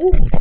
Ooh.